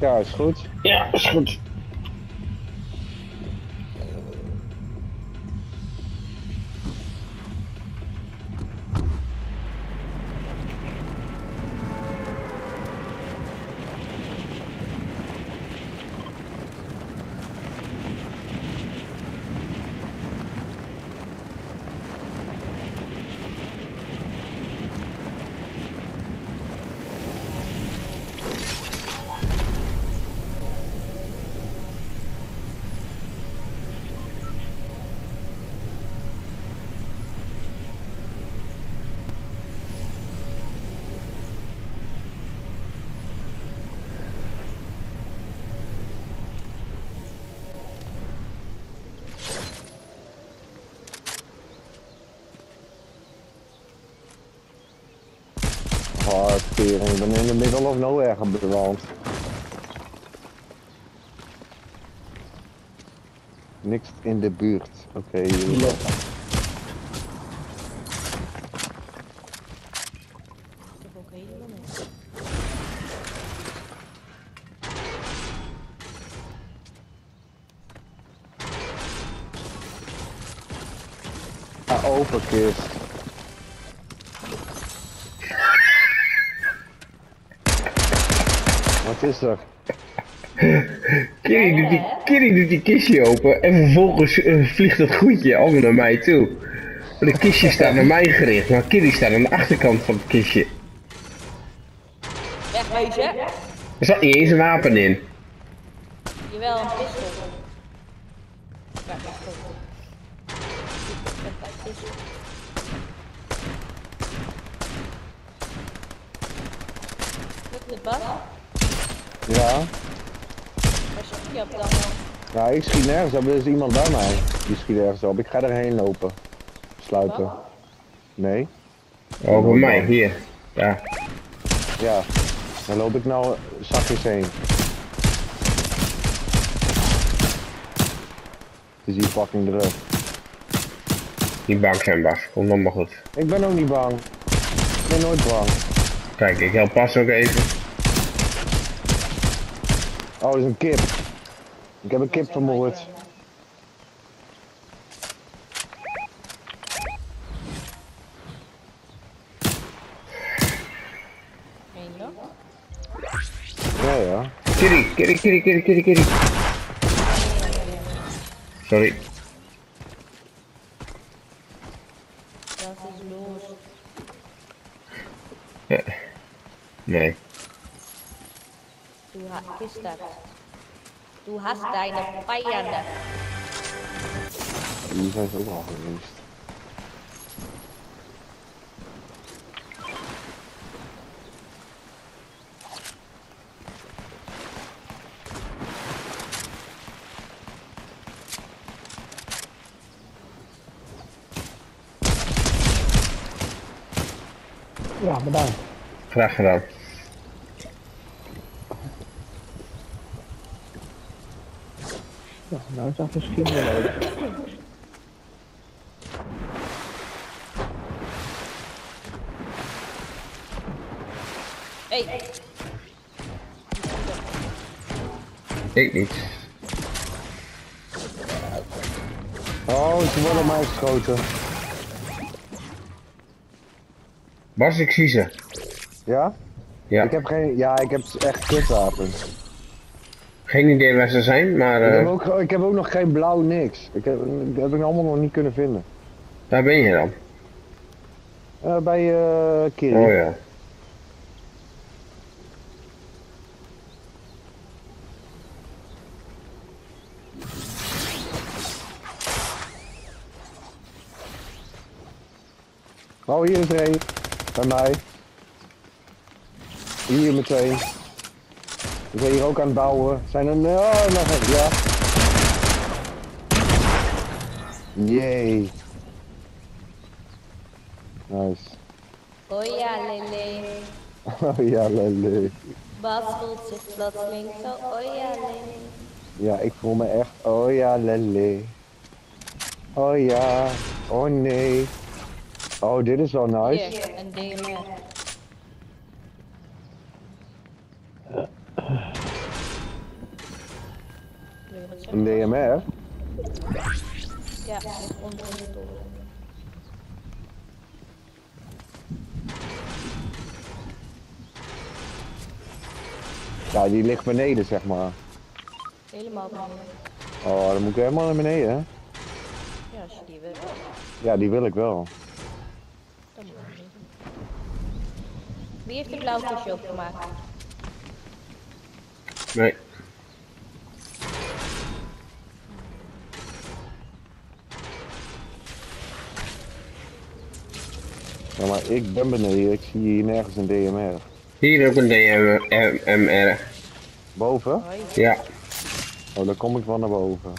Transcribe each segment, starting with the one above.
Ja, is goed. Ja, is goed. Oh, tering. Ik ben in de middle of nowhere beland. Niks in de buurt. Oké, jullie lopen. Ik heb Wat is er? Kitty doet, die, Kitty doet die kistje open en vervolgens eh, vliegt dat goedje allemaal naar mij toe. Maar de kistje staat naar mij gericht, maar Kitty staat aan de achterkant van het kistje. Wegwezen. Er zat niet eens een wapen in. Jawel, een pistool. Ja, pistool. Met een pistool. Lukt het, Bas? Ja? Waar schiet je op dan? Ja, ik schiet nergens op. Er is iemand bij mij. Die schiet ergens op. Ik ga erheen lopen. Sluipen. Nee? Oh, bij mij, hier. Ja. Ja. Dan loop ik nou zachtjes heen. Het is hier fucking druk. Niet bang zijn, Bas. Komt nog maar goed. Ik ben ook niet bang. Ik ben nooit bang. Kijk, ik help pas ook even. Oh, dat is een kip. Ik heb een kip vermoord. Ja, ja. Kitty, Kitty, Kitty, Kitty, Kitty, Kitty. Sorry. Dat is los. Ja. Nee. Du ha ist das. Du hast deine Feinde. Hier zijn ze ook al geweest. Ja, bedankt. Graag gedaan. Ja, nou is dat misschien wel leuk. Hey, Ik niet. Oh, ze worden mij geschoten. Bas, ik zie ze. Ja? Ja. Ik heb geen. Ja, ik heb echt kutwapens. Geen idee waar ze zijn, maar Ik, heb eh, ook, ik heb ook nog geen blauw niks. Ik heb, dat heb ik allemaal nog niet kunnen vinden. waar ben je dan? Eh, bij eh Kiri. Oh ja. Oh, hier is er één. Bij mij. Hier met twee. We zijn hier ook aan het bouwen. Zijn er... Oh, nog een. Ja. Jee. Nice. oh ja, Lele. Oh ja, lele. Bas voelt zich plotseling zo, oh ja, Lele. Ja, ik voel me echt. Oh ja, lele. Oh ja. Oh nee. Oh, dit is wel nice. Hier, een DMR. Een DMR? Ja, onder in de toren. Ja, die ligt beneden, zeg maar. Helemaal beneden. Oh, dan moet ik helemaal naar beneden, hè? Ja, als je die wil, Ja, die wil ik wel. moet. Wie heeft de blauw kistje opgemaakt? Nee. Ja, maar ik ben beneden, ik zie hier nergens een DMR. Hier ook een DMR. Boven? Ja. Oh, dan kom ik wel naar boven.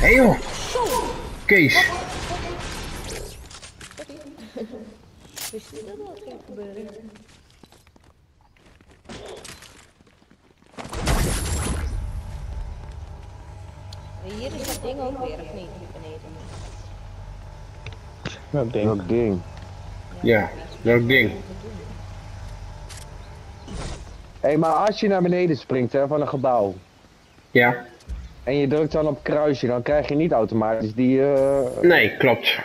Hé hey joh. Kees. Wist je dat dat ging gebeuren? Hier is dat ding ook weer, of niet? Hier beneden. Dat ding. Ja, dat ding. Hé, hey, maar als je naar beneden springt hè, van een gebouw Ja. en je drukt dan op kruisje, dan krijg je niet automatisch die. eh Nee, klopt.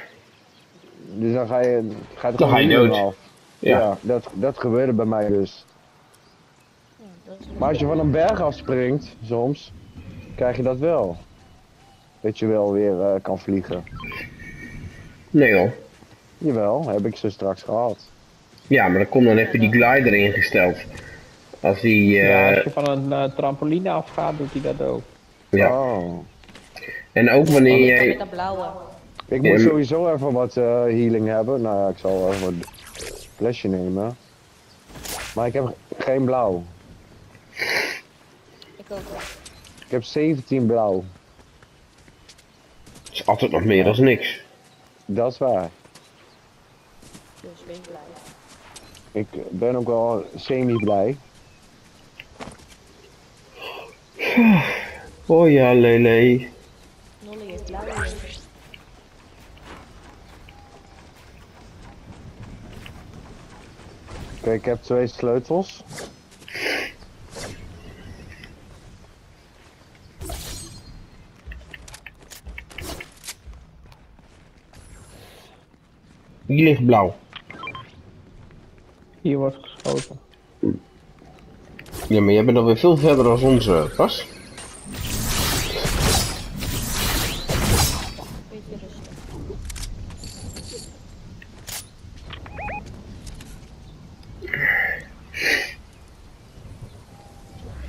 dus dan ga je, gaat het Dan ga je dood. af. Ja. Ja, dat, dat gebeurde bij mij dus. Maar als je van een berg afspringt, soms, krijg je dat wel. Dat je wel weer eh, kan vliegen. Nee joh. Jawel, heb ik ze straks gehad. Ja, maar dan komt dan even die glider ingesteld. Als die, Ja, eh als je van een eh, trampoline afgaat, doet hij dat ook. ja. Oh. En ook wanneer met jij, dat blauwe. Ik moet sowieso even wat healing hebben. Nou ja, ik zal even een flesje nemen. Maar ik heb geen blauw. Ik ook wel. Ik heb 17 blauw. Is altijd nog meer dan niks. Dat is waar. Dus wees blij. Ik ben ook wel semi blij. Oh ja, lele. Nolly hier. Kijk, ik heb twee sleutels. Die ligt blauw. Hier wordt geschoten. Ja, maar jij bent alweer veel verder dan onze pas.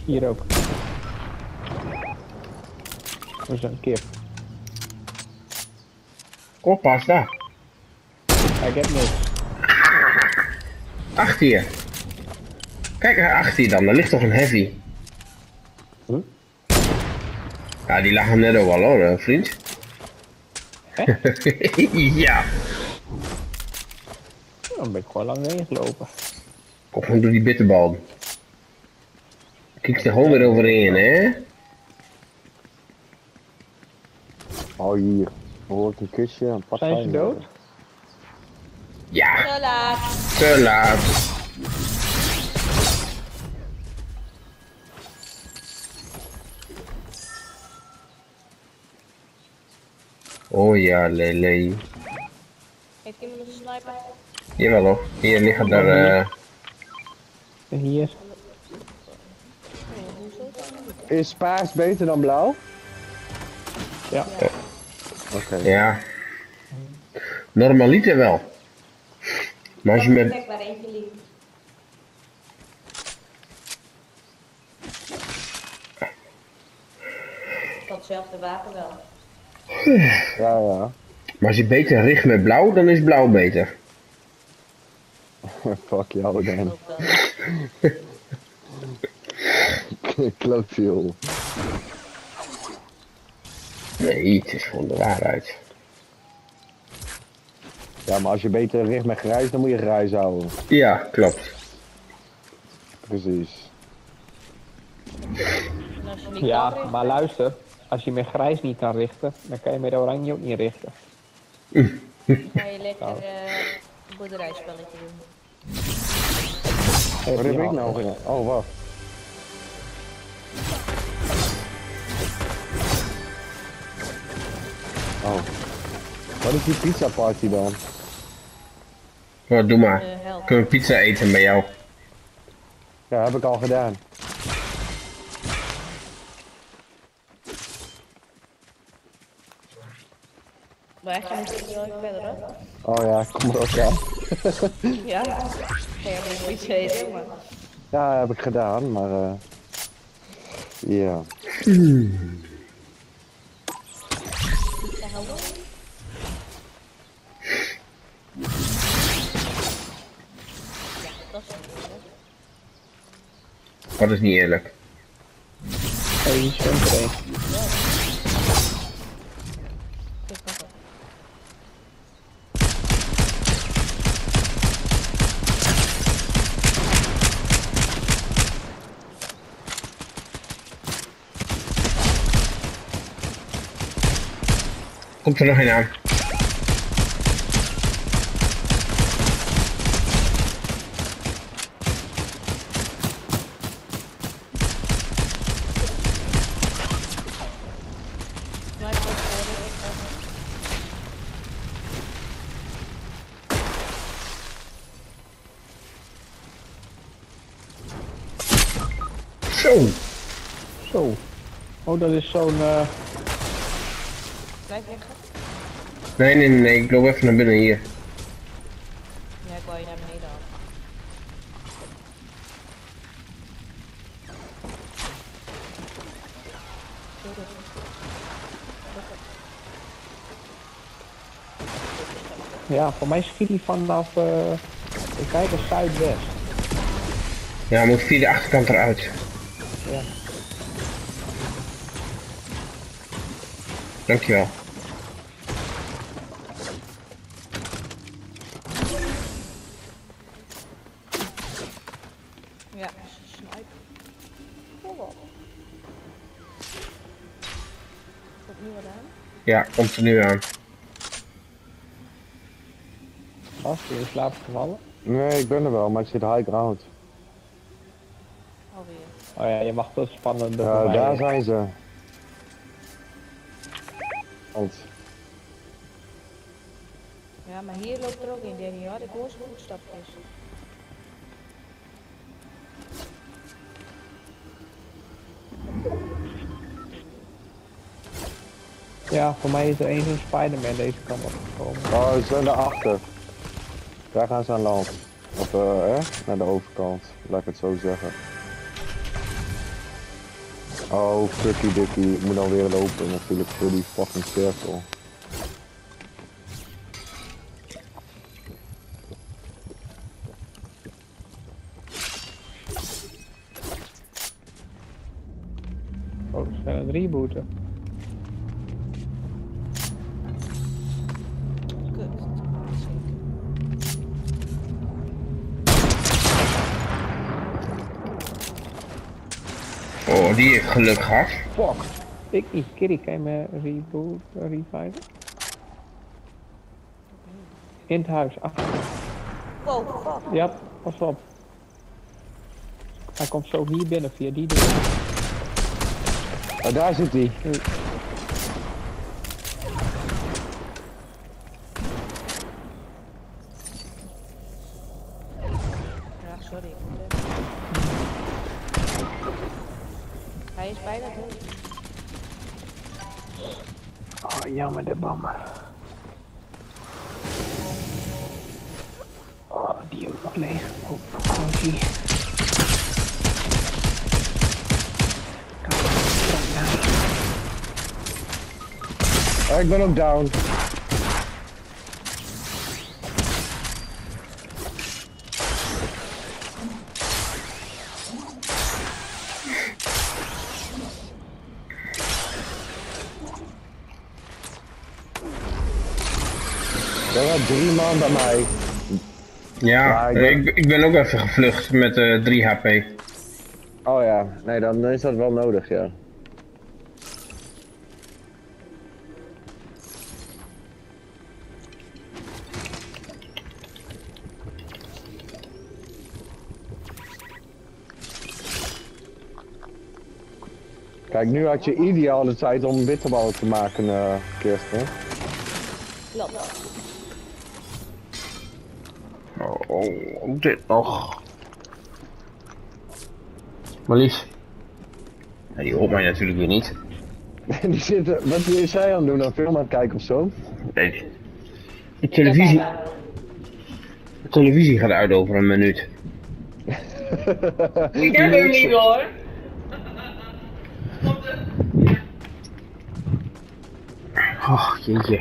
Hier ook. Dat is een kip. Oh, pas daar. Ik heb niks. Achter je. Kijk er achter je dan, daar ligt toch een heavy. Hm? Ja, die lag net ook al hoor, eh, vriend. ja. Dan ben ik gewoon lang heen gelopen. Kom gewoon door die bitterbal. Kijk er gewoon weer overheen, hè? Oh, hier. Hoor ik een kusje. Een pak Zijn ze dood? Ja, Te laat. te laat. Oh ja, lele. Heeft iemand een sniper? Jawel hoor. Hier liggen daar. eh En hier. Is paars beter dan blauw? Ja. Oké. ja. Normaliter wel. Maar als je met. Kijk waar eentje liep. Dat hetzelfde wapen wel. Ja, ja. Maar als je beter richt met blauw, dan is blauw beter. Fuck jou, Dan. Klopt veel. Nee, het is gewoon de waarheid. Ja, maar als je beter richt met grijs, dan moet je grijs houden. Ja, klopt. Precies. Ja, maar luister. Als je met grijs niet kan richten, dan kan je met oranje ook niet richten. ga je lekker eh, een boerderijspelletje doen. Wat heb ik nou gedaan? Oh, wacht. Oh. Wat is die pizza party dan? Oh, doe maar. Eh. Kunnen we pizza eten bij jou? Ja, heb ik al gedaan. Maar echt, je moet er wel even verder, hoor. Oh ja, kom er ook aan. Ja. Ga je eten, maar... Ja, heb ik gedaan, maar eh ja. Ja, Dat is niet eerlijk. Oh. Komt er nog een aan? Maar ik pak het, ik pak het. Zo! Zo. Oh, dat is zo'n... eh Blijf liggen. Nee, nee, nee, nee, ik loop even naar binnen hier. Ja, ik wou je naar beneden. Sorry. ja, voor mij schiet hij vanaf... eh ik kijk naar zuidwest. Ja, moet via de achterkant eruit. Ja. Dankjewel. Ja, snipe. Komt nu wat aan? Ja, komt er nu aan. Gast, die in slaap gevallen. Nee, ik ben er wel, maar ik zit high ground. Alweer. Oh ja, je mag wel spannende Ja, daar zijn ze. Want, Ja, maar hier loopt er ook een, Danny. Ja, ik hoor zijn voetstapjes. Ja, voor mij is er één zo'n Spider-Man deze kant opgekomen. oh, ze zijn daarachter. Daar gaan ze aan land. Of, eh? Naar de overkant, laat ik het zo zeggen. Oh, fucky dikkie. Ik moet dan weer lopen natuurlijk voor die fucking cirkel. Oh, zijn het rebooten. Geluk gehad. Fuck. Ik niet. Kitty, kan je me reboot, reviven? In het huis, achter. Wow, fuck. Ja, pas op. Hij komt zo hier binnen via die deur. Oh, daar zit hij. Oh, jammer de bammer. Oh, die ook nog leeg. Oh, vakantie. Kijk, strand daar. Oh, ik ben ook down. Drie man bij mij. Ja, eh, ik ben... Ik, ben... ook even gevlucht met uh, 3 HP. Oh ja, nee, dan is dat wel nodig, ja. Kijk, nu had je ideale tijd om witte ballen te maken, uh, Kirsten. Klopt. Oh, ook dit nog. Marlies. Ja, die hoort mij natuurlijk weer niet. Die zitten, wat is zij aan het doen? Een film aan het kijken of zo? Nee. De televisie, de televisie gaat uit over een minuut. Ik heb hem niet hoor. Oh, jeetje.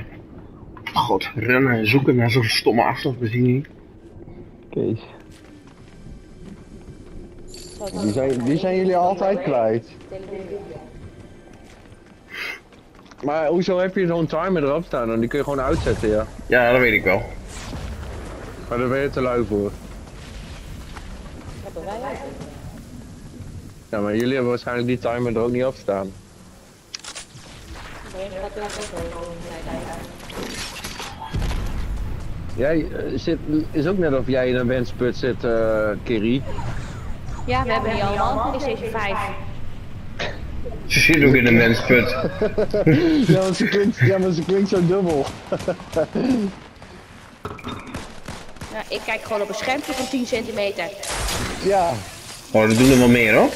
God, rennen en zoeken naar zo'n stomme afstandsbediening. Kees. Die zijn, die zijn jullie altijd kwijt. Maar hoezo heb je zo'n timer erop staan? Dan die kun je gewoon uitzetten, ja. Ja, dat weet ik wel. Maar daar ben je te lui voor. Ja, maar jullie hebben waarschijnlijk die timer er ook niet op staan. Gaat zo. Jij eh, zit, is ook net of jij in een wensput zit, eh Kiri. Ja, we hebben die allemaal een PlayStation 5. Ze zit ook in een mensput. ja, maar ze klinkt, ja, maar ze klinkt zo dubbel. Ja, ik kijk gewoon op een schermpje van 10 centimeter. Ja, Oh, dat doen er wel meer hoor.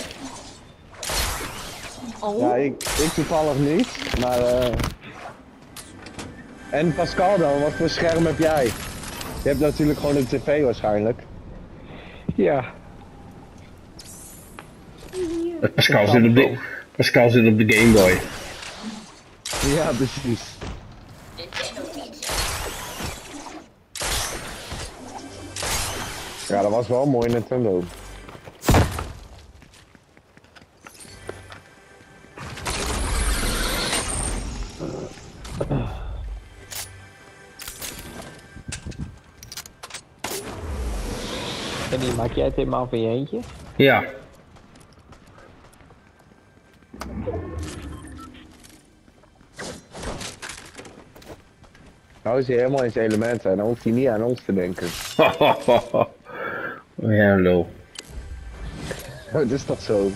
Oh, ja ik, ik toevallig niet, maar eh En Pascal dan, wat voor scherm heb jij? Je hebt natuurlijk gewoon een tv waarschijnlijk. Ja. Pascal zit op de, Pascal zit op de Game Boy. Ja, precies. Ja, dat was wel mooi Nintendo. Maak jij het helemaal van je eentje? Ja. Nou is hij helemaal in zijn elementen en dan hoeft hij niet aan ons te denken. oh ja, lul. Dat is toch zo?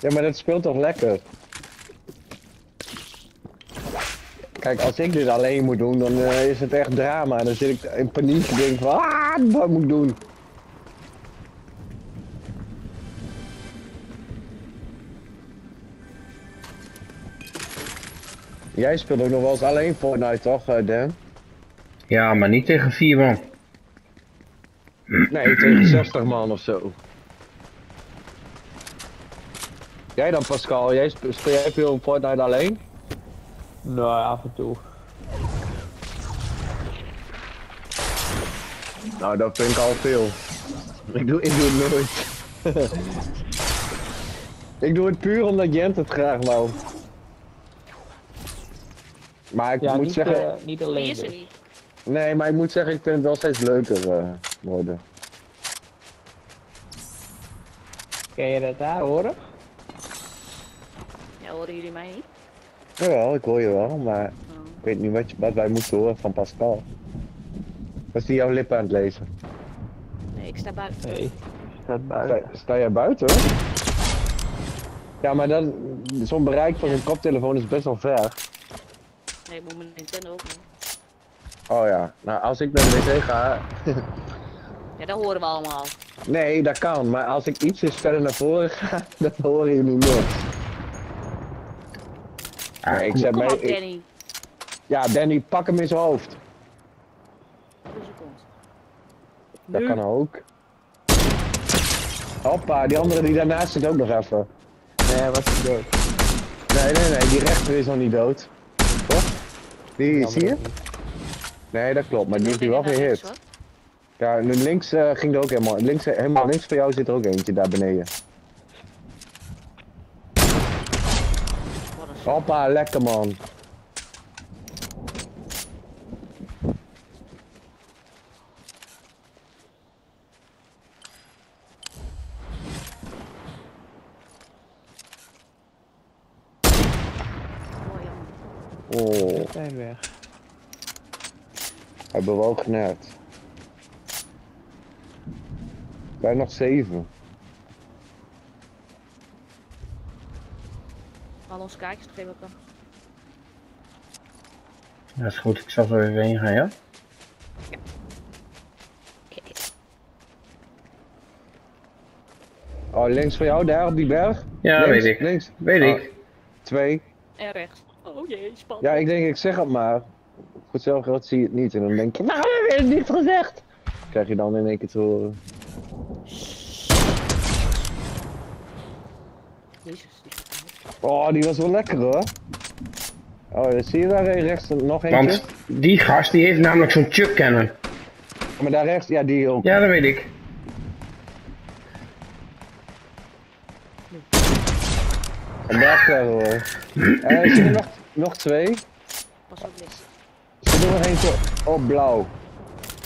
Ja, maar dat speelt toch lekker? Kijk, als ik dit alleen moet doen, dan eh, is het echt drama. Dan zit ik in paniek en denk van, ah, wat moet ik doen? Jij speelt ook nog wel eens alleen Fortnite, toch, eh, Dan? Ja, maar niet tegen vier man. Nee, tegen 60 man of zo. Jij dan, Pascal? Jij sp- speel jij veel Fortnite alleen? Nou, af en toe. Nou, dat vind ik al veel. Ik doe, ik doe het nooit. ik doe het puur omdat Jent het graag wou. Maar ik Ja, moet niet, zeggen, eh, niet alleen dus. nee, maar ik moet zeggen, ik vind het wel steeds leuker eh, worden. Kan je dat daar horen? Ja, horen jullie mij niet? Jawel, ik hoor je wel, maar Oh. ik weet niet wat, je, wat wij moeten horen van Pascal. Was die jouw lippen aan het lezen? Nee, ik sta buiten. Nee. Staat Sta, buiten. sta jij buiten? Ja, maar dan, zo'n bereik van een koptelefoon is best wel ver. Nee, ik moet mijn Nintendo ook doen. Oh ja, nou als ik naar de wc ga, Ja, dat horen we allemaal. Nee, dat kan, maar als ik ietsjes verder naar voren ga, dan horen jullie niks. Ah, Nee, ik zet Kom mij. op, ik- Danny. ja, Danny, pak hem in zijn hoofd. Dat Nu. kan ook. Hoppa, die andere die daarnaast zit ook nog even. Nee, wat is dood. Nee, nee, nee, die rechter is nog niet dood. Toch? Die, zie je? Nee, dat klopt, maar die heeft u wel gehit. hoor. Ja, nu links eh, ging er ook helemaal. Links, helemaal links van jou zit er ook eentje daar beneden. Wat een Hoppa, lekker man. Oh, Zijn weg. hij bewoog net. Wij nog zeven. Al onze kijkers nog even kan. Dat is goed, ik zal zo even heen gaan, ja? Oh, links van jou, daar op die berg. Ja, links, weet ik. Links. Weet Oh, ik. Twee. En rechts. Oh jee, spannend. Ja, ik denk, ik zeg het maar. Voor hetzelfde geld zie je het niet. En dan denk je, nou, we hebben het niet gezegd. Krijg je dan in één keer te horen. Jezus, die. Oh, die was wel lekker hoor. Oh, dan zie je daar rechts nog eentje? Want die gast die heeft namelijk zo'n chuck cannon. Maar daar rechts, ja, die ook. Ja, dat weet ik. Een bergterror. Eh, er zitten nog, nog twee. Pas op links. Er zit er nog eentje op blauw.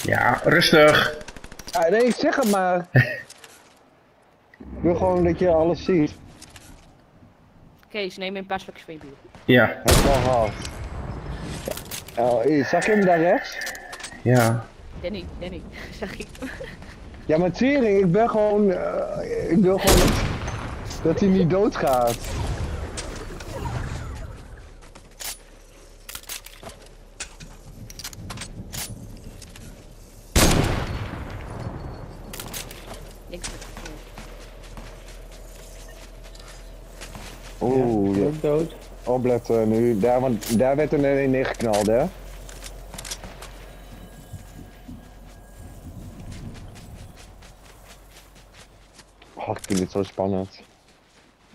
Ja, rustig. Ja, nee, ik zeg het maar. ik wil gewoon dat je alles ziet. Kees, neem in perspectief van je buur. Ja. Oh, hier, zag je hem daar rechts? ja. Danny, Danny, zeg ik. Ja, maar tering, ik ben gewoon... eh, ik wil gewoon dat, dat hij niet doodgaat. Links. Oeh, Ja, ja. Ook dood. opletten nu. Daar, want daar werd er net een neergeknald, hè? Oh, ik vind dit zo spannend.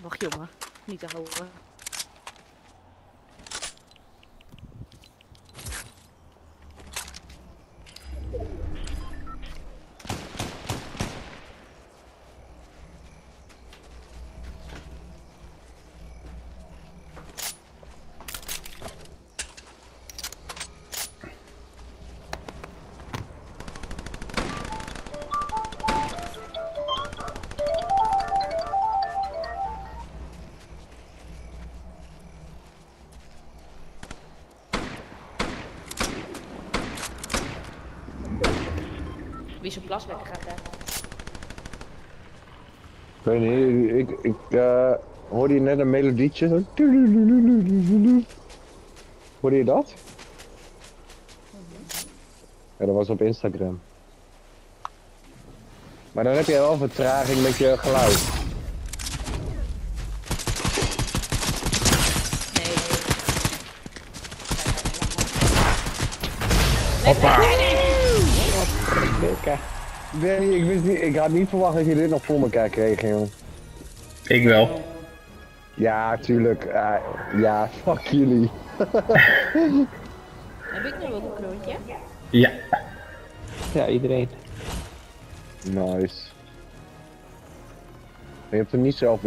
Wacht jongen, niet te horen. Zijn plas lekker gaat, hè? Ik weet niet, ik, ik eh, hoorde je net een melodietje? Zo. Hoorde je dat? Ja, dat was op Instagram. Maar dan heb je wel vertraging met je geluid. Nee. Hoppa. Danny, ik, wist niet, ik had niet verwacht dat je dit nog voor elkaar kreeg, jongen. Ik wel. Ja, tuurlijk. eh, ja, fuck jullie. Heb ik nu ook een kroontje? Ja. Ja, iedereen. Nice. Je hebt hem niet zelf